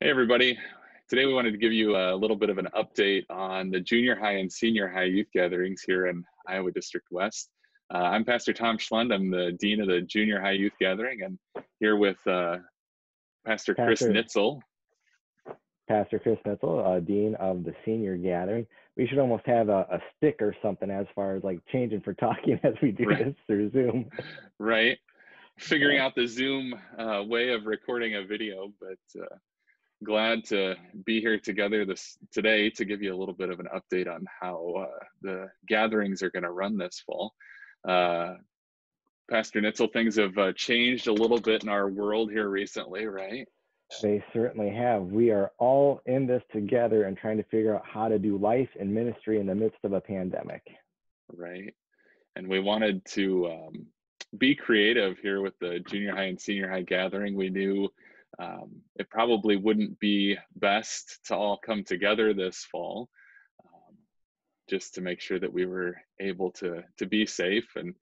Hey, everybody. Today we wanted to give you a little bit of an update on the junior high and senior high youth gatherings here in Iowa District West. Uh, I'm Pastor Tom Schlund. I'm the Dean of the Junior High Youth Gathering and here with uh, Pastor, Chris Nitzel. Pastor Chris Nitzel, uh, Dean of the Senior Gathering. We should almost have a, a, stick or something as far as like changing for talking as we do right. this through Zoom. Right. Figuring out the Zoom uh, way of recording a video, but uh, glad to be here together this today to give you a little bit of an update on how uh, the gatherings are going to run this fall. Uh, Pastor Nitzel, things have uh, changed a little bit in our world here recently, right? They certainly have. We are all in this together and trying to figure out how to do life and ministry in the midst of a pandemic. Right. And we wanted to um, be creative here with the junior high and senior high gathering. We knew um, it probably wouldn't be best to all come together this fall um, just to make sure that we were able to to be safe. And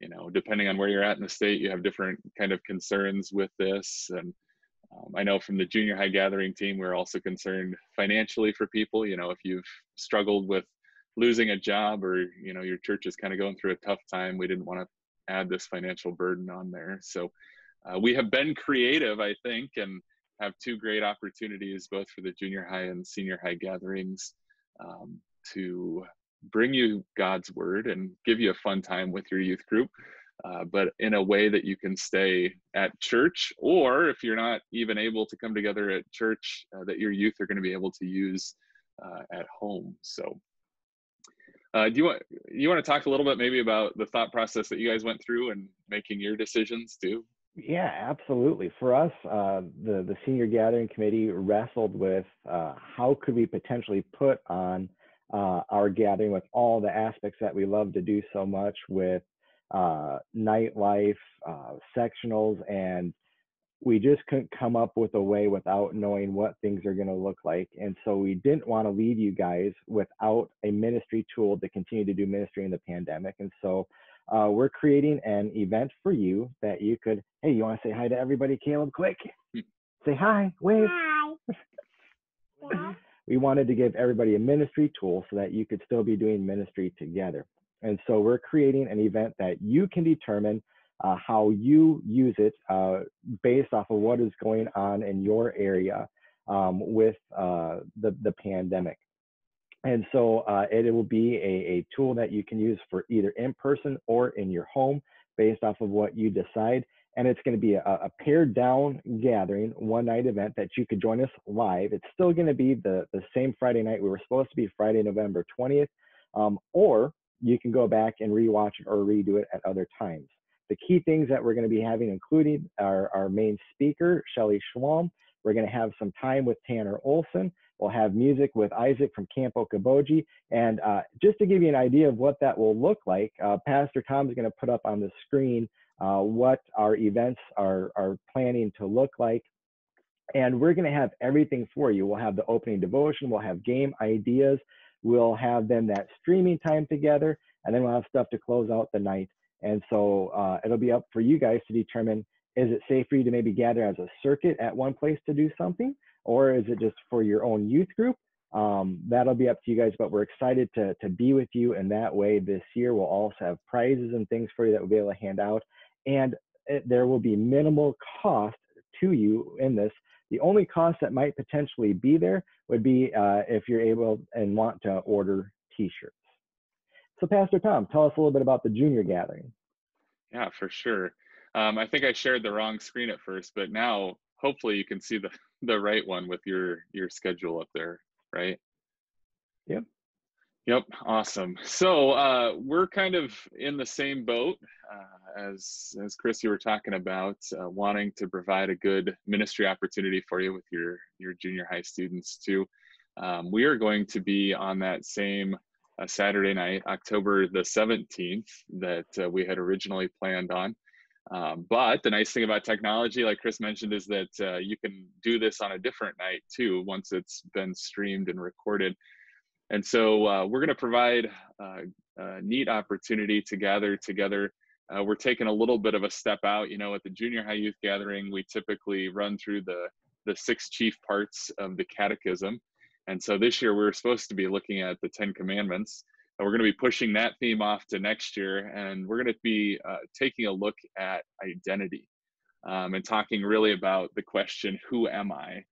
you know depending on where you're at in the state you have different kind of concerns with this. And um, i know from the junior high gathering team we're also concerned financially for people. You know if you've struggled with losing a job or you know your church is kind of going through a tough time we didn't want to add this financial burden on there. So uh, we have been creative, I think, and have two great opportunities, both for the junior high and senior high gatherings, um, to bring you God's word and give you a fun time with your youth group, uh, but in a way that you can stay at church, or if you're not even able to come together at church, uh, that your youth are going to be able to use uh, at home. So. Uh, do you want you want to talk a little bit maybe about the thought process that you guys went through and making your decisions too? Yeah, absolutely. For us, uh, the the senior gathering committee wrestled with uh, how could we potentially put on uh, our gathering with all the aspects that we love to do so much with uh, nightlife, uh, sectionals, and we just couldn't come up with a way without knowing what things are going to look like. And so we didn't want to leave you guys without a ministry tool to continue to do ministry in the pandemic. And so uh, we're creating an event for you that you could, hey, you want to say hi to everybody, Caleb, quick? Hmm. say hi, wave. Hi. yeah. We wanted to give everybody a ministry tool so that you could still be doing ministry together. And so we're creating an event that you can determine uh, how you use it uh, based off of what is going on in your area um, with uh, the, the pandemic. And so uh, it, it, will be a, a tool that you can use for either in person or in your home based off of what you decide. And it's going to be a, a pared down gathering, one night event that you could join us live. It's still going to be the, the same Friday night. We were supposed to be Friday, November 20th, um, or you can go back and rewatch it or redo it at other times. The key things that we're going to be having included are our main speaker, Shelly Schwalm. We're going to have some time with Tanner Olson. We'll have music with Isaac from Camp Okoboji. And uh, just to give you an idea of what that will look like, uh, Pastor Tom is going to put up on the screen uh, what our events are, are planning to look like. And we're going to have everything for you. We'll have the opening devotion, we'll have game ideas, we'll have then that streaming time together, and then we'll have stuff to close out the night. And so uh, it'll be up for you guys to determine is it safe for you to maybe gather as a circuit at one place to do something? Or is it just for your own youth group? Um, that'll be up to you guys, but we're excited to, to be with you in that way this year. We'll also have prizes and things for you that we'll be able to hand out. And it, there will be minimal cost to you in this. The only cost that might potentially be there would be uh, if you're able and want to order t-shirts. So Pastor Tom, tell us a little bit about the junior gathering. Yeah, for sure. Um, I think I shared the wrong screen at first, but now hopefully you can see the the right one with your your schedule up there, right? Yep. Yep, awesome. So uh, we're kind of in the same boat uh, as as Chris you were talking about, uh, wanting to provide a good ministry opportunity for you with your your junior high students too. Um, we are going to be on that same uh, Saturday night, October the seventeenth, that uh, we had originally planned on. Um, but the nice thing about technology, like Chris mentioned, is that uh, you can do this on a different night too, once it's been streamed and recorded. And so uh, we're going to provide uh, a neat opportunity to gather together. Uh, we're taking a little bit of a step out. You know, at the junior high youth gathering, we typically run through the the six chief parts of the Catechism. And so this year we are supposed to be looking at the Ten Commandments. We're going to be pushing that theme off to next year, and we're going to be uh, taking a look at identity um, and talking really about the question, "Who am I?"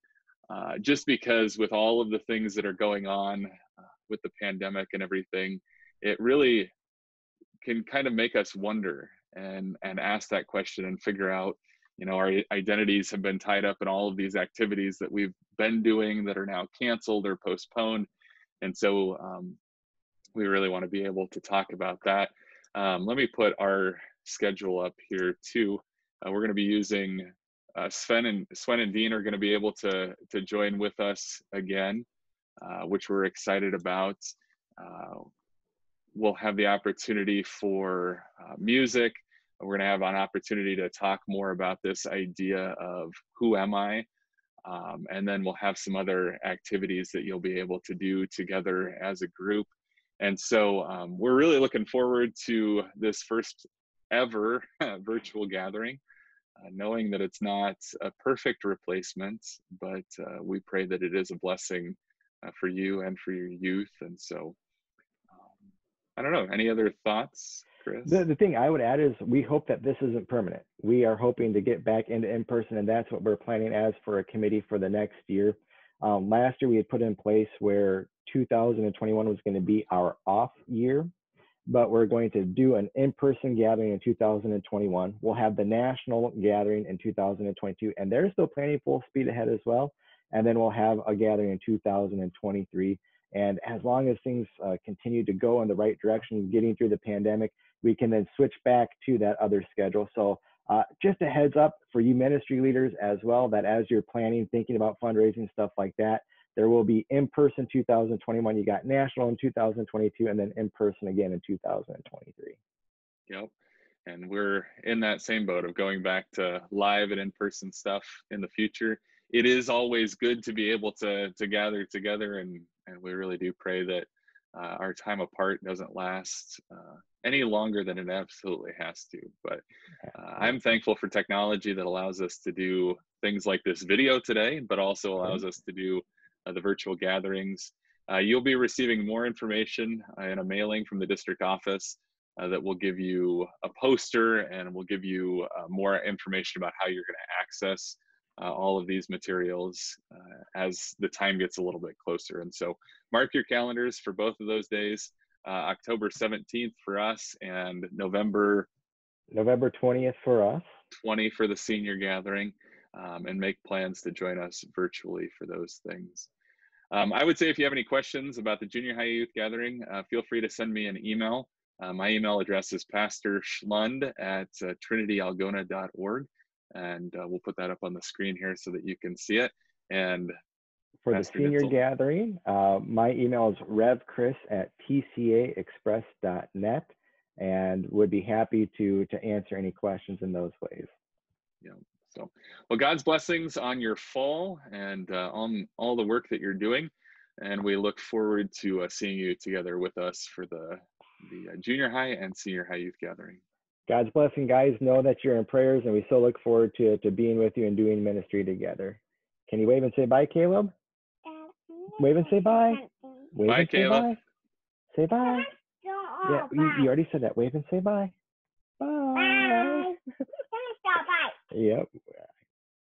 Uh, just because with all of the things that are going on uh, with the pandemic and everything, it really can kind of make us wonder and and ask that question and figure out you know our identities have been tied up in all of these activities that we've been doing that are now canceled or postponed and so um, we really want to be able to talk about that um, let me put our schedule up here too uh, we're going to be using uh, Sven and Sven and Dean are going to be able to to join with us again, uh, which we're excited about. Uh, we'll have the opportunity for uh, music. We're going to have an opportunity to talk more about this idea of who am I, um, and then we'll have some other activities that you'll be able to do together as a group. And so um, we're really looking forward to this first ever virtual gathering uh, knowing that it's not a perfect replacement, but uh, we pray that it is a blessing uh, for you and for your youth. And so, um, I don't know, any other thoughts? Chris? The, the thing I would add is we hope that this isn't permanent. We are hoping to get back into in person, and that's what we're planning as for a committee for the next year. Um, last year, we had put in place where 2021 was going to be our off year but we're going to do an in-person gathering in 2021. We'll have the national gathering in 2022, and they're still planning full speed ahead as well. And then we'll have a gathering in 2023. And as long as things uh, continue to go in the right direction, getting through the pandemic, we can then switch back to that other schedule. So uh, just a heads up for you ministry leaders as well, that as you're planning, thinking about fundraising, stuff like that, there will be in person 2021. You got national in 2022, and then in person again in 2023. Yep. And we're in that same boat of going back to live and in person stuff in the future. It is always good to be able to to gather together, and and we really do pray that uh, our time apart doesn't last uh, any longer than it absolutely has to. But uh, I'm thankful for technology that allows us to do things like this video today, but also allows us to do uh, the virtual gatherings. Uh, you'll be receiving more information uh, in a mailing from the district office that will give you a poster and will give you more information about how you're going to access uh, all of these materials uh, as the time gets a little bit closer. And so mark your calendars for both of those days, uh, October 17th for us and November November 20th for us. 20 for the senior gathering um, and make plans to join us virtually for those things. Um, I would say if you have any questions about the junior high youth gathering, uh, feel free to send me an email. Uh, my email address is pastor schlund at uh, trinityalgona.org. And uh, we'll put that up on the screen here so that you can see it. And for Pastor the senior gathering, uh, my email is revchris at tcaexpress.net and would be happy to, to answer any questions in those ways. Yeah. So, well, God's blessings on your fall and uh, on all the work that you're doing. And we look forward to uh, seeing you together with us for the, the uh, junior high and senior high youth gathering. God's blessing, guys. Know that you're in prayers, and we so look forward to, to being with you and doing ministry together. Can you wave and say bye, Caleb? Wave and say bye. Wave bye, and Caleb. Say bye. Say bye. Yeah, you, you already said that. Wave and say bye. Bye. Bye. Yep.